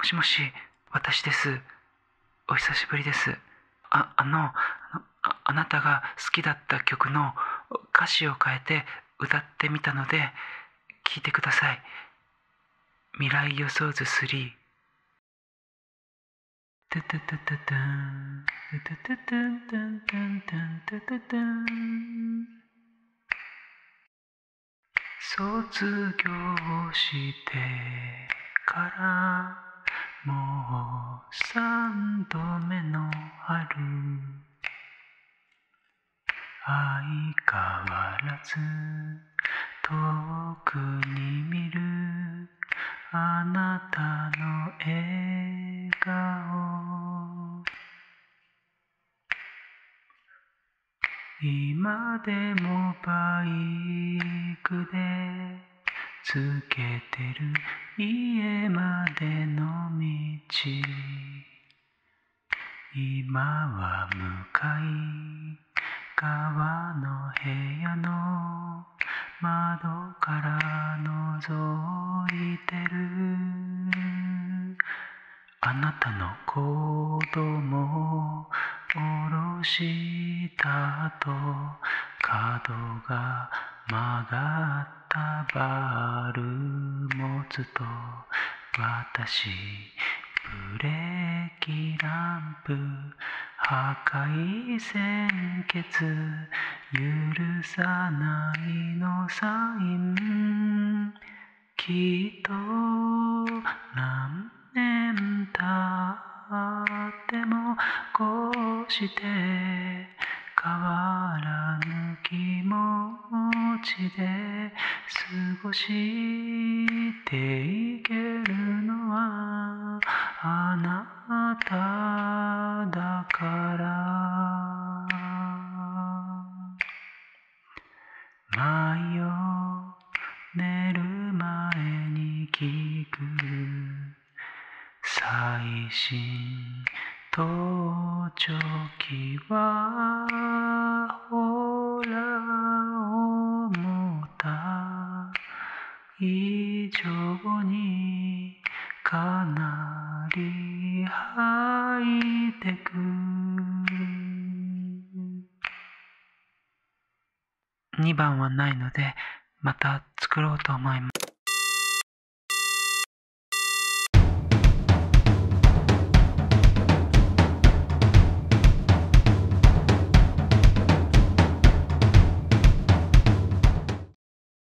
もしもし、私です。お久しぶりです。あ、あの、ああなたが好きだった曲の歌詞を変えて歌ってみたので、聞いてください。未来予想図3。トゥトゥトゥトゥトゥントゥトゥトゥトゥントゥントゥントゥントゥトゥトゥン卒業してからもう三度目の春。相変わらず。遠くに見る。あなたの笑顔。今でもバイクでつけてる家までの道。今は向かい側の部屋の窓から覗いてる。あなたの子供を下ろした後角が曲がったバル。つと私ブレーキランプ破壊鮮血許さないのサイン。きっと何年経ってもこうして変わらぬ気持ちで。過ごしていけるのはあなただから。毎夜寝る前に聞く。最新盗聴器は以上にかなりハイテク2番はないのでまた作ろうと思います。